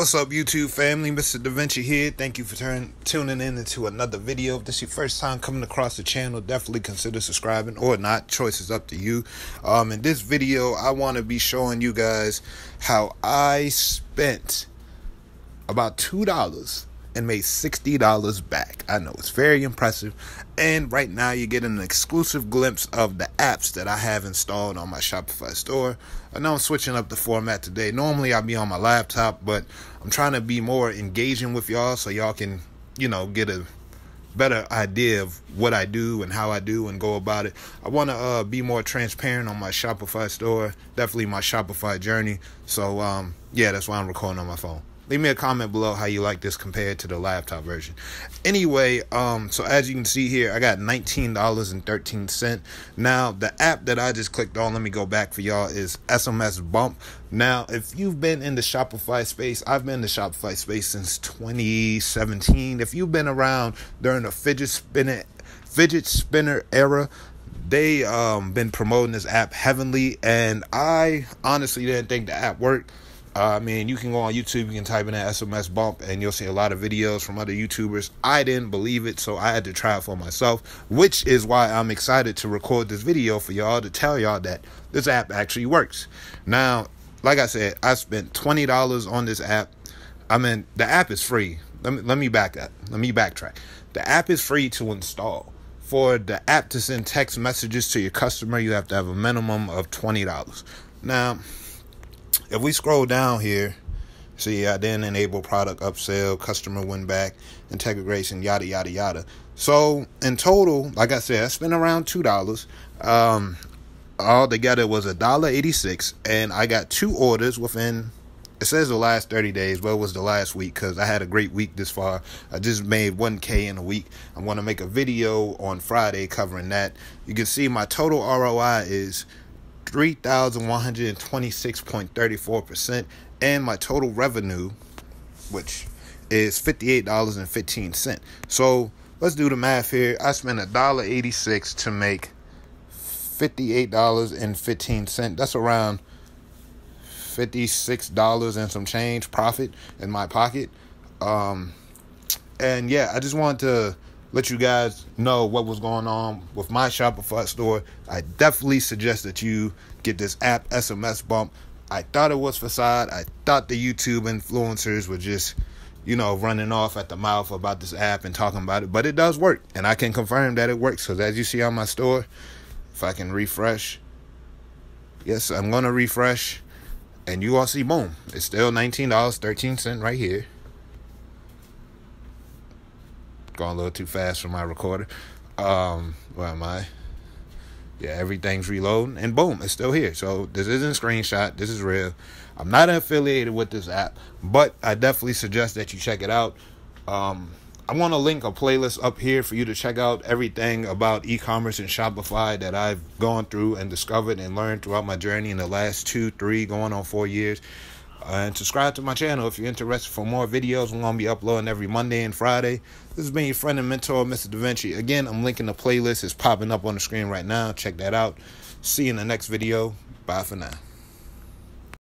What's up, YouTube family? Mr. DaVinci here. Thank you for turn, tuning in into another video. If this is your first time coming across the channel, definitely consider subscribing or not. Choice is up to you. Um, in this video, I want to be showing you guys how I spent about $2 and made $60 back. I know it's very impressive. And right now, you get an exclusive glimpse of the apps that I have installed on my Shopify store. I know I'm switching up the format today. Normally, I'll be on my laptop, but I'm trying to be more engaging with y'all so y'all can, you know, get a better idea of what I do and how I do and go about it. I want to uh, be more transparent on my Shopify store, definitely my Shopify journey. So, um, yeah, that's why I'm recording on my phone leave me a comment below how you like this compared to the laptop version. Anyway, um, so as you can see here, I got $19.13. Now, the app that I just clicked on, let me go back for y'all, is SMS Bump. Now, if you've been in the Shopify space, I've been in the Shopify space since 2017. If you've been around during the fidget spinner fidget spinner era, they um been promoting this app heavenly and I honestly didn't think the app worked uh, I mean, you can go on YouTube, you can type in that SMS bump, and you'll see a lot of videos from other YouTubers. I didn't believe it, so I had to try it for myself, which is why I'm excited to record this video for y'all to tell y'all that this app actually works. Now, like I said, I spent $20 on this app. I mean, the app is free. Let me, let me back up. Let me backtrack. The app is free to install. For the app to send text messages to your customer, you have to have a minimum of $20. Now, if we scroll down here, see I didn't enable product upsell, customer win back, integration, yada yada yada. So in total, like I said, I spent around two dollars. Um, all together was a dollar eighty six, and I got two orders within. It says the last 30 days, but it was the last week because I had a great week this far. I just made 1K in a week. I'm to make a video on Friday covering that. You can see my total ROI is 3,126.34%, and my total revenue, which is $58.15. So let's do the math here. I spent $1.86 to make $58.15. That's around $56 and some change profit in my pocket. Um, and yeah, I just wanted to let you guys know what was going on with my Shopify store. I definitely suggest that you get this app SMS Bump. I thought it was facade. I thought the YouTube influencers were just, you know, running off at the mouth about this app and talking about it, but it does work, and I can confirm that it works. Because as you see on my store, if I can refresh, yes, I'm gonna refresh, and you all see, boom, it's still nineteen dollars thirteen cent right here going a little too fast for my recorder. Um, where am I? Yeah, everything's reloading, and boom, it's still here. So this isn't a screenshot. This is real. I'm not affiliated with this app, but I definitely suggest that you check it out. Um, I want to link a playlist up here for you to check out everything about e-commerce and Shopify that I've gone through and discovered and learned throughout my journey in the last two, three, going on four years. And subscribe to my channel if you're interested for more videos. I'm going to be uploading every Monday and Friday. This has been your friend and mentor, Mr. DaVinci. Again, I'm linking the playlist. It's popping up on the screen right now. Check that out. See you in the next video. Bye for now.